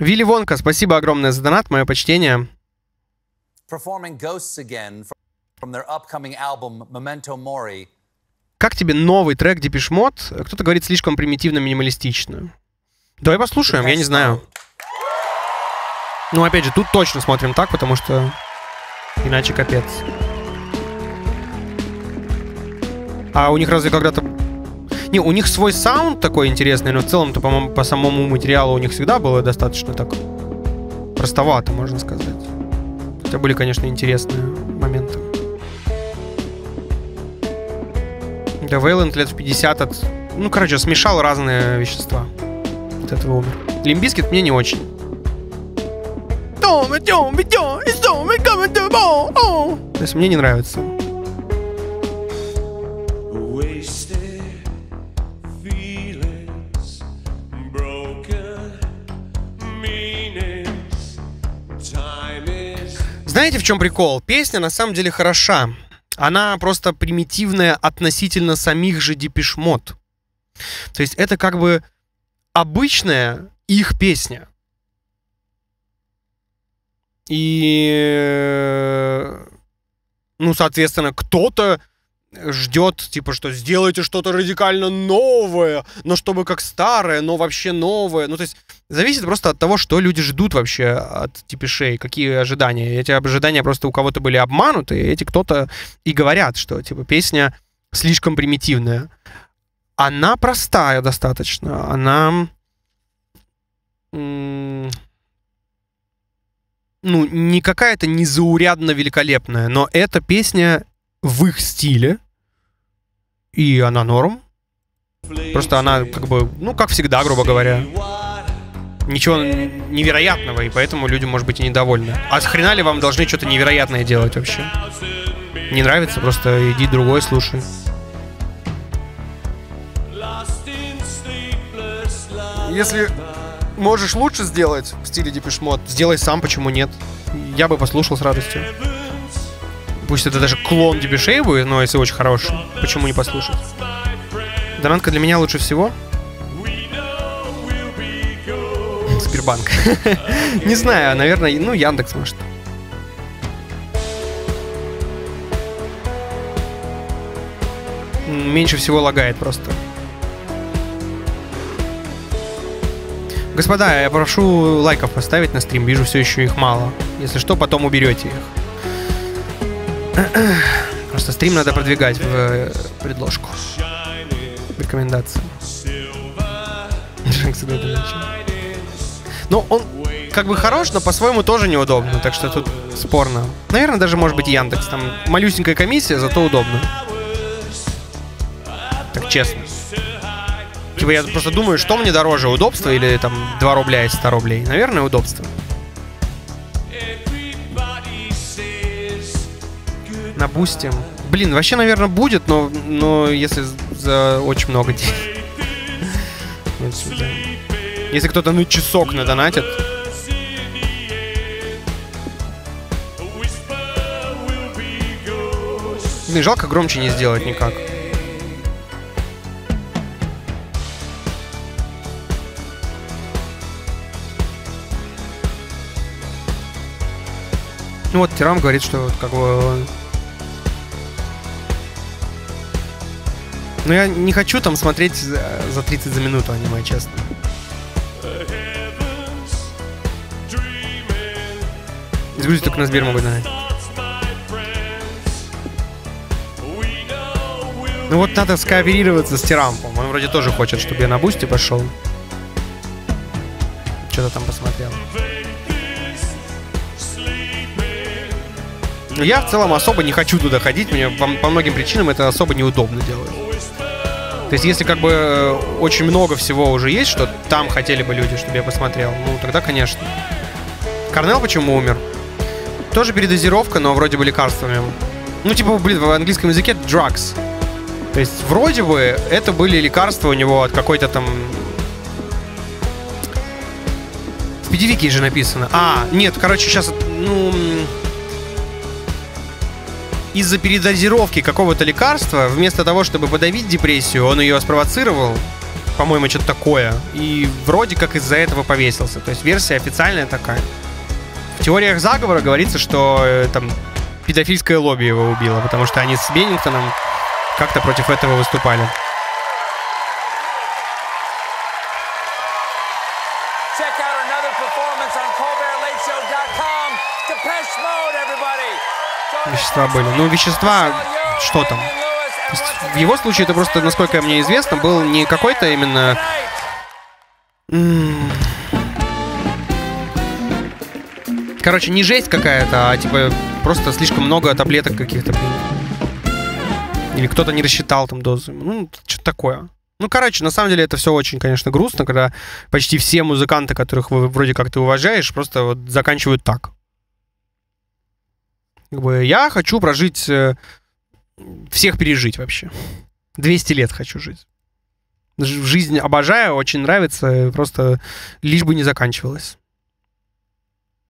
Вилли Вонка, спасибо огромное за донат, мое почтение. Как тебе новый трек Depeche Mode? Кто-то говорит слишком примитивно минималистично. Давай послушаем, я не знаю. Ну, опять же, тут точно смотрим так, потому что иначе капец. А у них разве когда-то... Не, у них свой саунд такой интересный, но в целом-то, по-моему, по самому материалу у них всегда было достаточно так простовато, можно сказать. Хотя были, конечно, интересные моменты. Да, Вейланд лет в 50 от... Ну, короче, смешал разные вещества. От этого умер. Limp Bizkit мне не очень. То есть мне не нравится. Знаете, в чем прикол? Песня на самом деле хороша. Она просто примитивная относительно самих же Депешмот. То есть это как бы обычная их песня. И, э, ну, соответственно, кто-то ждет, типа, что сделайте что-то радикально новое, но чтобы как старое, но вообще новое. Ну, то есть зависит просто от того, что люди ждут вообще от типишей, какие ожидания. Эти ожидания просто у кого-то были обмануты, и эти кто-то и говорят, что, типа, песня слишком примитивная. Она простая достаточно, она... Ну, не какая-то незаурядно великолепная, но эта песня в их стиле, и она норм. Просто она как бы, ну, как всегда, грубо говоря. Ничего невероятного, и поэтому люди, может быть, и недовольны. А с хрена ли вам должны что-то невероятное делать вообще? Не нравится, просто иди другой слушай. Если можешь лучше сделать в стиле Mode, сделай сам, почему нет? Я бы послушал с радостью. Пусть это даже клон Дебишей будет, но если очень хороший, почему не послушать? Донатка для меня лучше всего. Сбербанк. Не знаю, наверное, ну, Яндекс, может. Меньше всего лагает просто. Господа, я прошу лайков поставить на стрим. Вижу, все еще их мало. Если что, потом уберете их. Просто стрим надо продвигать в э, предложку. Рекомендации. Ну, он как бы хорош, но по-своему тоже неудобно, так что тут спорно. Наверное, даже может быть Яндекс. Там малюсенькая комиссия, зато удобно. Так честно. Типа я просто думаю, что мне дороже, удобство или там 2 рубля из 100 рублей? Наверное, удобство. На бусте. Блин, вообще, наверное, будет, но, но если за очень много денег. Если кто-то на часок надонатит, блин, жалко громче не сделать никак. Ну вот Тирам говорит, что как бы... Ну я не хочу там смотреть за за 30 за минуту аниме, честно. Из только на Сбер могу. Ну вот надо скооперироваться с Тирампом. Он вроде тоже хочет, чтобы я на бусте пошел. Что-то там посмотрел. Но я в целом особо не хочу туда ходить. Мне по, по многим причинам это особо неудобно делать. То есть, если как бы э, очень много всего уже есть, что там хотели бы люди, чтобы я посмотрел, ну тогда, конечно. Корнел почему умер? Тоже передозировка, но вроде бы лекарствами. Ну, типа, блин, в английском языке drugs. То есть, вроде бы, это были лекарства у него от какой-то там... В педевике же написано. А, нет, короче, сейчас, ну... Из-за передозировки какого-то лекарства, вместо того, чтобы подавить депрессию, он ее спровоцировал. по-моему, что-то такое. И вроде как из-за этого повесился. То есть версия официальная такая. В теориях заговора говорится, что э, там педофильское лобби его убило, потому что они с Беннингтоном как-то против этого выступали. Depeche Mode, everybody. Вещества были. Ну, вещества, что там? В его случае это просто, насколько мне известно, был не какой-то именно... Короче, не жесть какая-то, а типа просто слишком много таблеток каких-то. Или кто-то не рассчитал там дозу. Ну, что-то такое. Ну, короче, на самом деле это все очень, конечно, грустно, когда почти все музыканты, которых вы вроде как ты уважаешь, просто вот заканчивают так. Как бы я хочу прожить, э, всех пережить вообще. 200 лет хочу жить. Жизнь обожаю, очень нравится, просто лишь бы не заканчивалась.